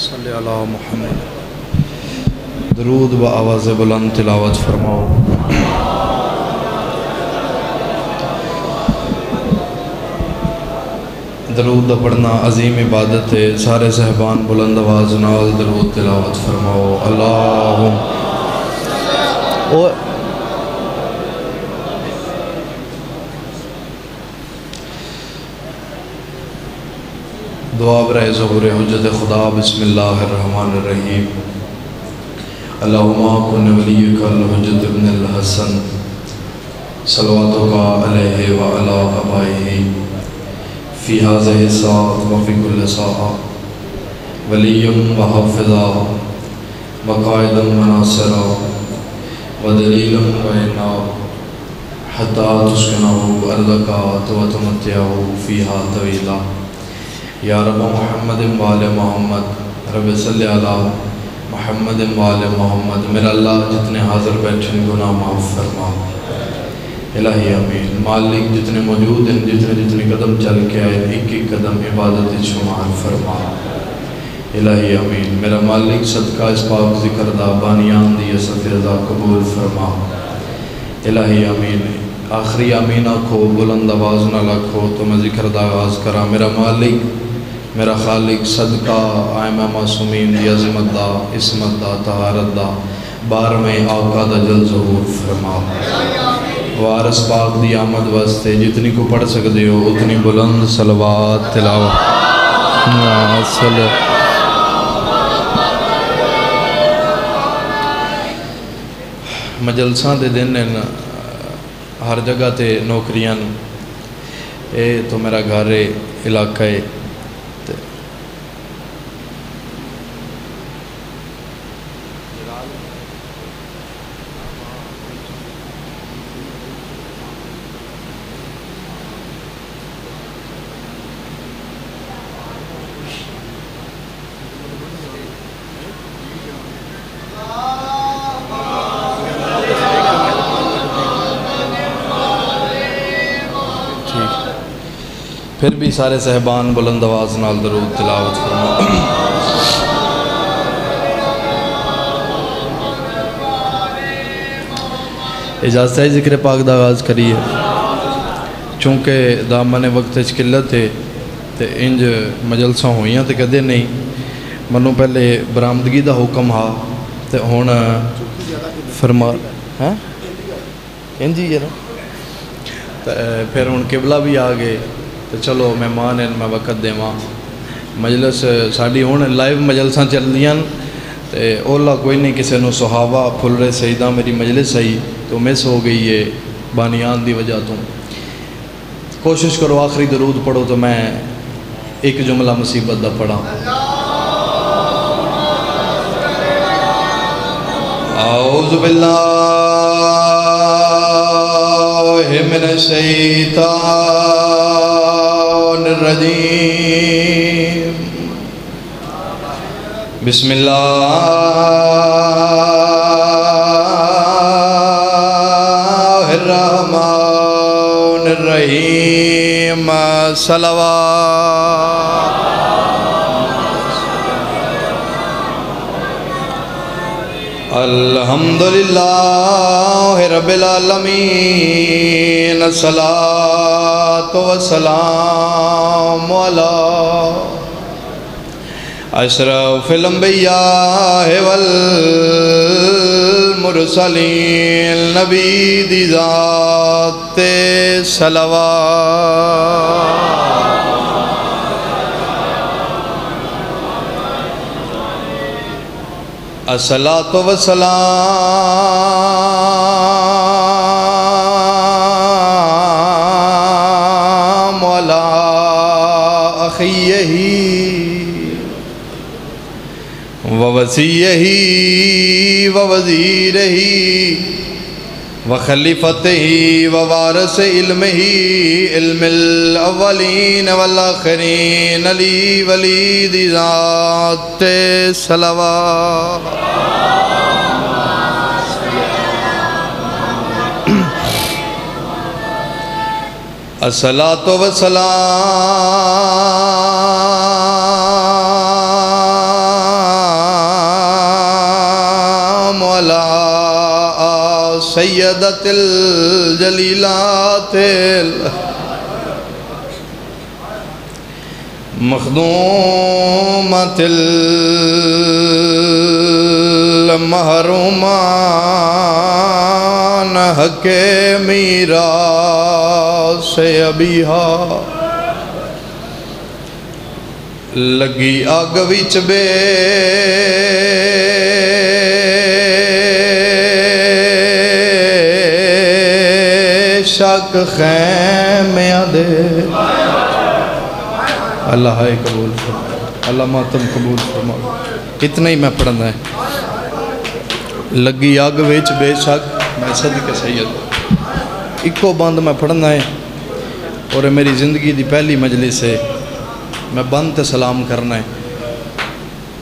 صلی اللہ محمد. درود و آواز بلند تلاوت فرماؤ. درود پڑھنا عظیم عبادت ہے. سارے صحبان بلند آواز نال درود تلاوت فرماؤ. اللہم. او دعا برائے ظہور حجت خدا، بسم اللہ الرحمن الرحیم۔ اللہم کن ولیک الحجت ابن الحسن۔ صلواتک علیہ وعلا ابائہ فی حاضر ساعت وفی کل ساعت ولیم و حافظا۔ وقائدا مناصرا۔ ودلیلا وعنا حتی تسکنہو ارضکا توتمتیہو فیہا طویلا۔ یا رب محمد وال محمد، رب صلی اللہ محمد وال محمد، میرا اللہ جتنے حاضر بیٹھے گناہ معاف فرما۔ الہی امین۔ مالک جتنے موجود ہیں، جتنے جتنے قدم چل کے آئے، ایک ایک قدم عبادت شمار فرما۔ الہی امین۔ میرا مالک صدقہ اس پاک ذکر دا بانیان دی سفیدہ قبول فرما۔ الہی امین۔ آخری امینہ کو بلند آواز نہ لکھو تو میں ذکر دا آغاز کرا میرا مالک میرا خالق صدقہ آئمہ معصومین، دی عظمت دا اسمت دا، طہارت دا بار میں آقا دا جل ظہور فرما۔ وارس پاک دی آمد واسطے جتنی کو پڑھ سکتے ہو، اتنی بلند صلوات تلاوت۔ صلی مجلساں دے دن ہر جگہ تے نوکریاں اے تو میرا گھر علاقہ ہے۔ پھر بھی سارے صحبان بلند آواز نال درود تلاوت فرما۔ اجازت ہے ذکر پاک دا آغاز کریے۔ چونکہ دامن وقت قلت ہے تے انج مجلساں ہوئیاں تے کدے نہیں منو پہلے برامدگی دا حکم ہا تے ہون فرما ہاں؟ ہے جی نا پھر ہون قبلہ بھی آگے تو چلو مہمان ہیں، میں وقت دے مجلس ساڑی ہون لائیو مجلساں چل دیاں تے اولا کوئی نہیں، کسے نو صحابہ پھل رہے سیدہ میری مجلس صحیح تو مس ہو گئی ہے بانیان دی وجہ تو۔ کوشش کرو آخری درود پڑھو تو میں ایک جملہ مصیبت دا پڑھا اعوذ باللہ من الشیطان الرجیم۔ بسم اللہ۔ الرحیم صلوات. الحمدللہ رب العالمین الصلاة والسلام علی اشرف الانبیاء والمرسلین نبی دی ذات صلوات۔ الصلاة والسلام على أخيه ووسيه ووزيره وخلفته ووارث علمه علم الأولين والآخرين لي وليد ذات صلوات۔ الصلاة على سيدة الجليلات مخدومة المحرومان حق میراث ابیہا لگی اگ وچ بے شک خیمیاں دے اللہ ہے قبول فرما اللہ ماتم قبول فرما اتنا ہی میں پڑھنا ہے۔ لگی اگ وچ بے شک میں صدقہ سید۔ اکو بند میں پڑھنا ہے۔ اور میری زندگی دی پہلی مجلس ہے۔ میں بند تے سلام کرنا ہے۔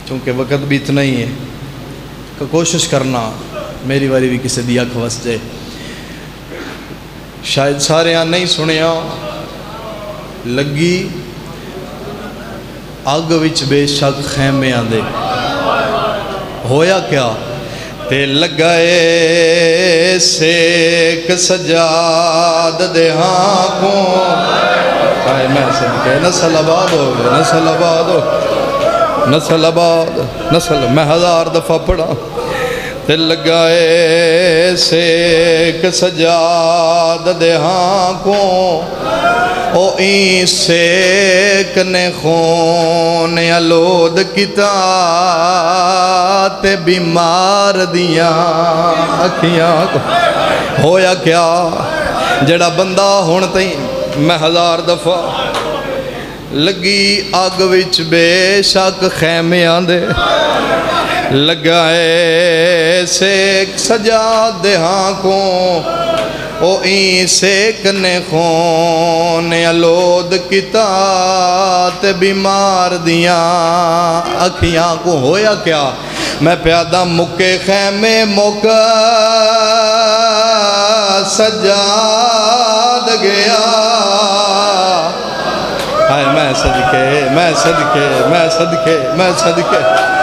چونکہ وقت بھی اتنا ہی ہے۔ کہ کوشش کرنا، میری واری بھی کسی دیا کھوس جائے شاید سارے نہیں سنیا، لگی اگ وچ بے شک خیمے آدھے ہویا کیا؟ تے لگائے سیک سجاد دے ہاں کو۔ آئے میں صدقے نسل آباد ہو نسل آباد ہو۔ نسل آباد، نسل میں ہزار دفعہ پڑھا تے لگائے سیک سجاد دے ہاں کو او این سیک نے خون علود کتا تے بیمار دیاں اکھیاں کو ہویا کیا جڑا بندہ ہون تئیں میں ہزار دفعہ لگی اگ وچ بے شک خیمیاں دے لگائے سیک سجا دہاں کو او این سیک نے خون علود کتا تے بیمار دیاں اکھیاں کو ہویا کیا؟ میں پیادہ مکے خیمے مکہ سجاد گیا ہائے، میں صدقے میں صدقے میں صدقے میں صدقے۔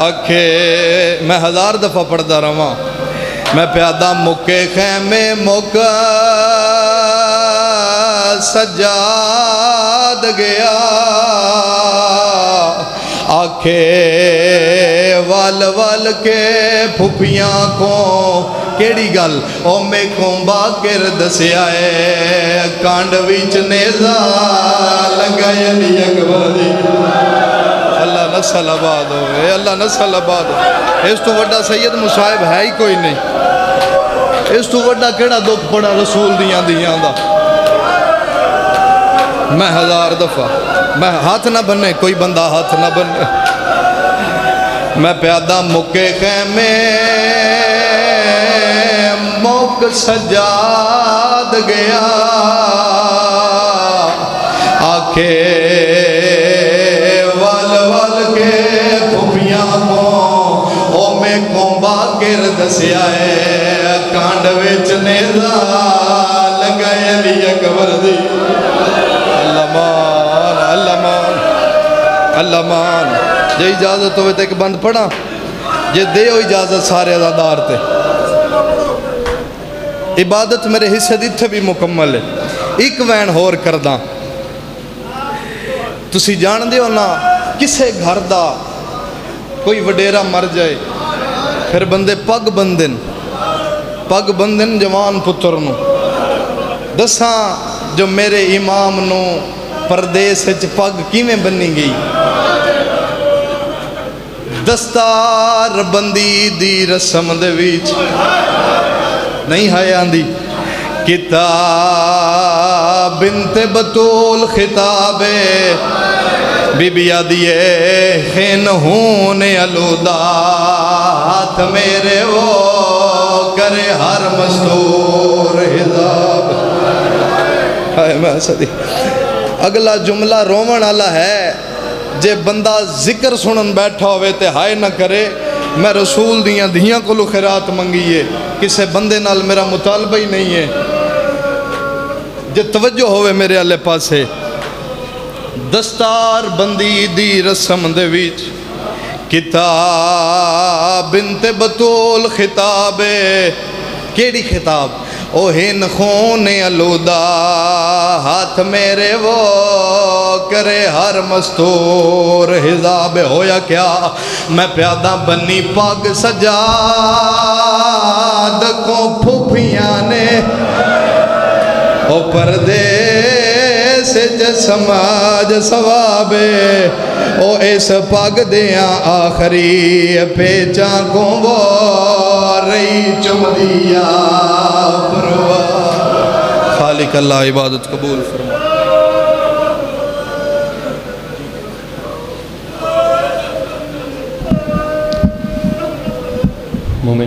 آکھے میں ہزار دفعہ پڑھتا رہا میں پیادہ مکے خیمے مکہ سجاد گیا۔ آکھے وال وال کے پھپیاں کو کیڑی گل او میں کمبا کر دسیا ہے۔ کانڈ وچ نیزا لگائے علی اکبر نسل آباد ہوئے۔ اللہ نسل آباد ہوئے۔ اس تو وڈا سید مصائب ہے ہی کوئی نہیں۔ اس تو وڈا کیڑا دکھ پڑا رسول دیاں دیاں دا۔ میں ہزار دفعہ، میں ہاتھ نہ بنے، کوئی بندہ ہاتھ نہ بنے۔ میں پیادہ مکے خیمے موک سجاد گیا۔ آکھے دسیا ہے کانڈ وچ نیزا لگائے علی اکبر دی اللہ مان اللہ مان اللہ مان جے اجازت ہوئے تے ایک بند پڑھا جے دے ہو اجازت سارے ازادار تے عبادت میرے حصے دیتھے بھی مکمل ہے ایک وین ہور کرداں تسی جان دے ہو نا کسے گھر دا کوئی وڈیرا مر جائے پھر بندے پگ بندن پگ بندن جوان پتر نو دساں جو میرے امام نو پردیس وچ پگ کیویں بنی گئی دستار بندی دی رسم دے وچ نہیں ہے آندی کتاب بنت بطول خطاب بی بی آدیے خین ہون علودا ہاتھ میرے وہ کرے ہر مستور حضاب ہائے میں صدی اگلا جملہ رومن والا ہے، جے بندہ ذکر سنن بیٹھا ہوئے تے ہائے نہ کرے، میں رسول دیاں دیاں کو خیرات منگیے، کسے بندے نال میرا مطالبہ ہی نہیں ہے۔ جے توجہ ہوئے میرے اللہ پاسے۔ دستار بندی دی رسم دے ویچ کتاب بنت بطول خطاب کیڑی خطاب او ہن خون علودہ ہاتھ میرے وہ کرے ہر مستور حضاب ہویا کیا میں پیادہ بنی پاگ سجاد کو پھوپیاں نے او پردے سے سماج سوابے او اس پاگ دیاں آخری پیچاں کو وہ رئی چم پروا۔ خالق اللہ عبادت قبول فرما۔ مومن